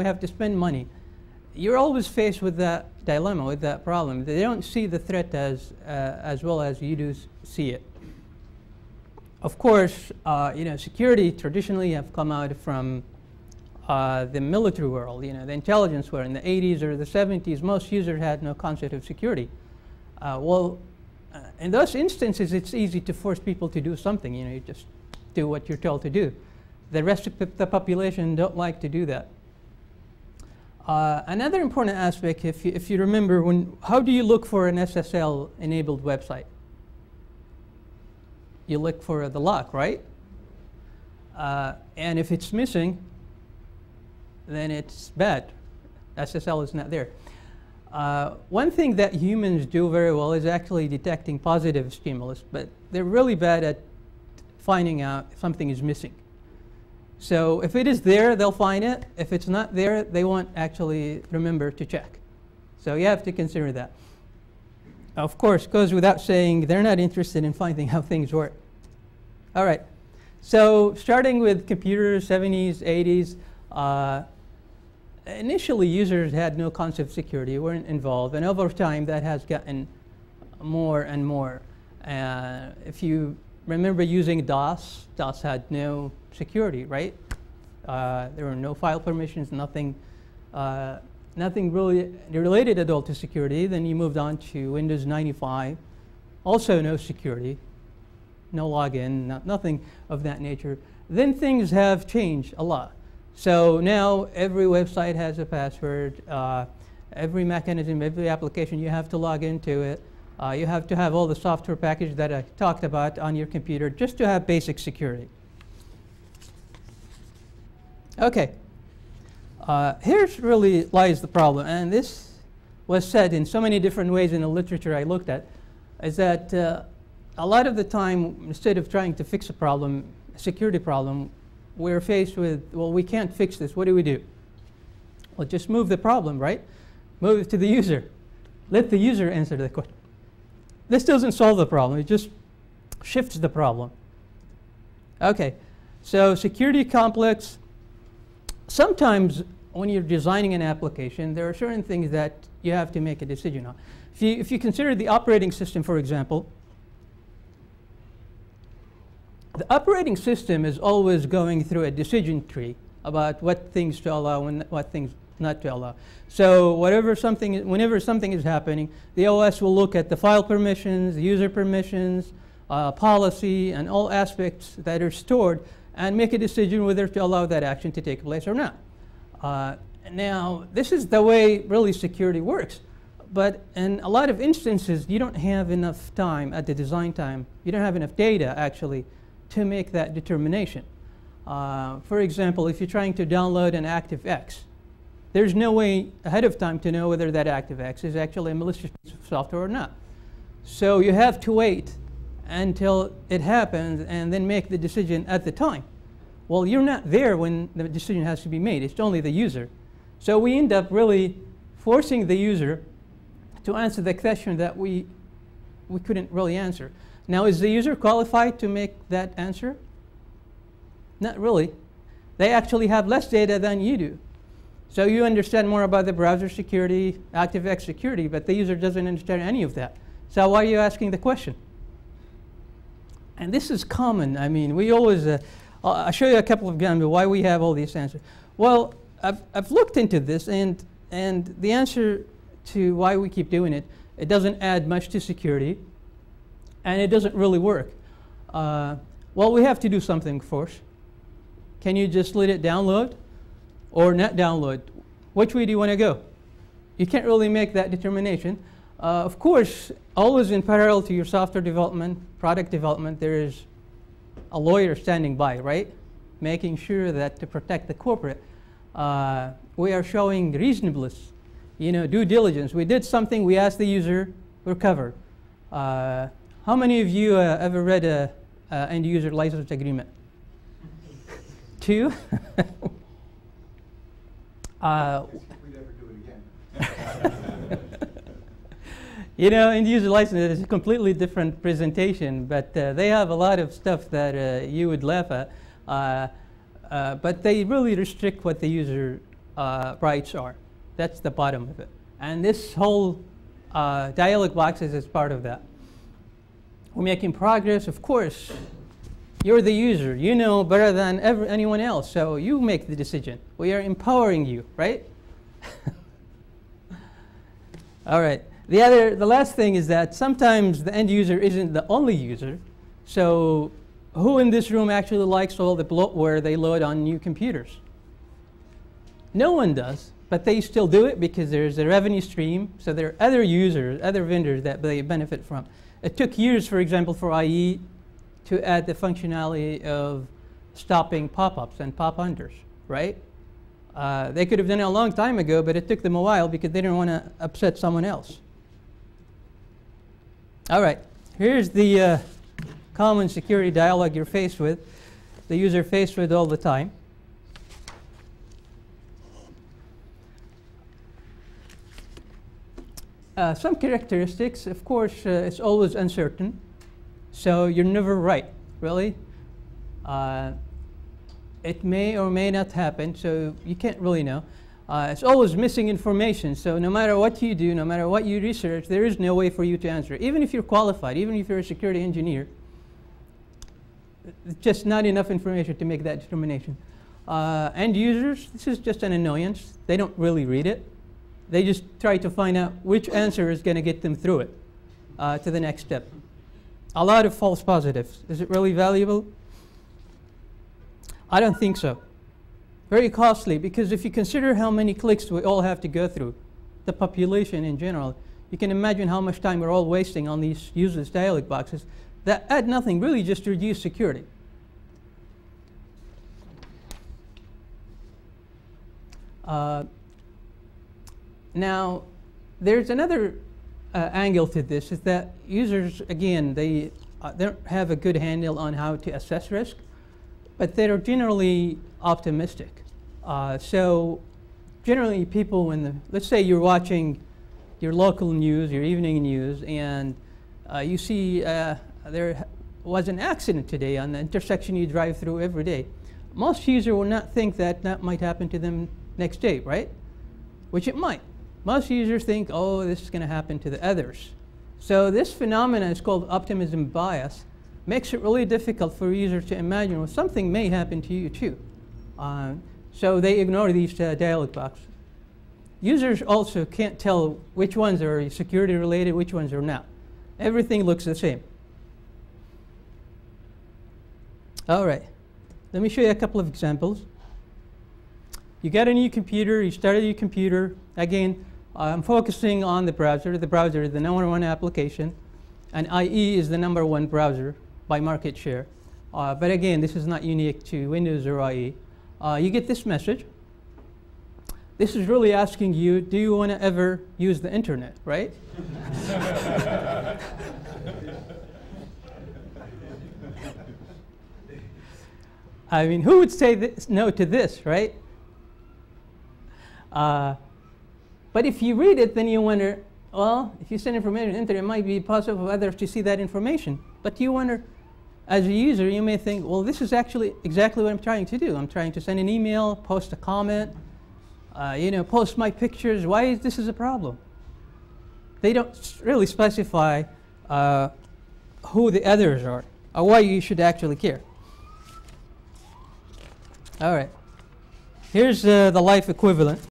we have to spend money. You're always faced with that dilemma, with that problem. They don't see the threat as, uh, as well as you do see it. Of course, uh, you know, security traditionally have come out from uh, the military world, you know, the intelligence world. In the 80s or the 70s, most users had no concept of security. Uh, well, uh, in those instances, it's easy to force people to do something. You know, you just do what you're told to do. The rest of the population don't like to do that. Uh, another important aspect, if you, if you remember, when, how do you look for an SSL-enabled website? You look for the lock, right? Uh, and if it's missing, then it's bad. SSL is not there. Uh, one thing that humans do very well is actually detecting positive stimulus, but they're really bad at finding out if something is missing. So if it is there, they'll find it. If it's not there, they won't actually remember to check. So you have to consider that. Of course, goes without saying, they're not interested in finding how things work. All right. So starting with computers, 70s, 80s, uh, initially users had no concept of security, weren't involved, and over time that has gotten more and more. Uh, if you remember using DOS, DOS had no security, right? Uh, there were no file permissions, nothing, uh, nothing really related at all to security. Then you moved on to Windows 95, also no security, no login, not, nothing of that nature. Then things have changed a lot. So now every website has a password. Uh, every mechanism, every application, you have to log into it. Uh, you have to have all the software package that I talked about on your computer just to have basic security. Okay. Uh, here's really lies the problem, and this was said in so many different ways in the literature I looked at, is that uh, a lot of the time, instead of trying to fix a problem, a security problem, we're faced with, well, we can't fix this. What do we do? Well, just move the problem, right? Move it to the user. Let the user answer the question. This doesn't solve the problem. It just shifts the problem. Okay, so security complex. Sometimes when you're designing an application, there are certain things that you have to make a decision on. If you, if you consider the operating system, for example, the operating system is always going through a decision tree about what things to allow and what things not to allow. So whatever something, whenever something is happening, the OS will look at the file permissions, the user permissions, uh, policy, and all aspects that are stored and make a decision whether to allow that action to take place or not. Uh, now, this is the way really security works. But in a lot of instances, you don't have enough time at the design time. You don't have enough data, actually, to make that determination. Uh, for example, if you're trying to download an ActiveX, there's no way ahead of time to know whether that ActiveX is actually a malicious software or not. So you have to wait until it happens and then make the decision at the time. Well, you're not there when the decision has to be made. It's only the user. So we end up really forcing the user to answer the question that we, we couldn't really answer. Now, is the user qualified to make that answer? Not really. They actually have less data than you do. So you understand more about the browser security, ActiveX security, but the user doesn't understand any of that. So why are you asking the question? And this is common. I mean, we always, uh, I'll show you a couple of examples why we have all these answers. Well, I've, I've looked into this, and, and the answer to why we keep doing it, it doesn't add much to security and it doesn't really work. Uh, well, we have to do something first. Can you just let it download or not download? Which way do you want to go? You can't really make that determination. Uh, of course, always in parallel to your software development, product development, there is a lawyer standing by, right? Making sure that to protect the corporate, uh, we are showing reasonableness, you know, due diligence. We did something, we asked the user, we're covered. Uh, how many of you uh, ever read a, a end user license agreement? Two? uh, you know, end user license is a completely different presentation, but uh, they have a lot of stuff that uh, you would laugh at. Uh, uh, but they really restrict what the user rights are. That's the bottom of it. And this whole dialog boxes is part of that. We're making progress, of course. You're the user. You know better than ever anyone else, so you make the decision. We are empowering you, right? All right. The other, the last thing is that sometimes the end user isn't the only user. So who in this room actually likes all the bloatware they load on new computers? No one does, but they still do it because there's a revenue stream. So there are other users, other vendors that they benefit from. It took years, for example, for IE to add the functionality of stopping pop-ups and pop-unders, right? Uh, they could have done it a long time ago, but it took them a while because they didn't want to upset someone else. All right, here's the uh, common security dialog you're faced with, the user faced with all the time. Uh, some characteristics, of course, uh, it's always uncertain. So you're never right, really. Uh, it may or may not happen, so you can't really know. Uh, it's always missing information. So no matter what you do, no matter what you research, there is no way for you to answer. Even if you're qualified, even if you're a security engineer, it's just not enough information to make that determination. Uh, end users, this is just an annoyance. They don't really read it. They just try to find out which answer is going to get them through it uh, to the next step. A lot of false positives. Is it really valuable? I don't think so very costly because if you consider how many clicks we all have to go through, the population in general, you can imagine how much time we're all wasting on these useless dialog boxes that add nothing, really just reduce security. Uh, now, there's another uh, angle to this, is that users, again, they, uh, they don't have a good handle on how to assess risk, but they're generally optimistic. Uh, so generally people when the, let's say you're watching your local news, your evening news, and uh, you see uh, there was an accident today on the intersection you drive through every day. Most users will not think that that might happen to them next day, right? Which it might. Most users think, oh, this is going to happen to the others. So this phenomenon is called optimism bias. Makes it really difficult for users to imagine, well, something may happen to you too. Uh, so they ignore these uh, dialog boxes. Users also can't tell which ones are security related, which ones are not. Everything looks the same. All right, let me show you a couple of examples. You got a new computer, you started your computer. Again, I'm focusing on the browser. The browser is the number one application, and IE is the number one browser by market share. Uh, but again, this is not unique to Windows or IE uh, you get this message. This is really asking you, do you want to ever use the internet, right? I mean, who would say this, no to this, right? Uh, but if you read it, then you wonder, well, if you send information to the internet, it might be possible for others to see that information. But you wonder, as a user, you may think, well, this is actually exactly what I'm trying to do. I'm trying to send an email, post a comment, uh, you know, post my pictures. Why is this is a problem? They don't really specify uh, who the others are or why you should actually care. All right. Here's uh, the life equivalent.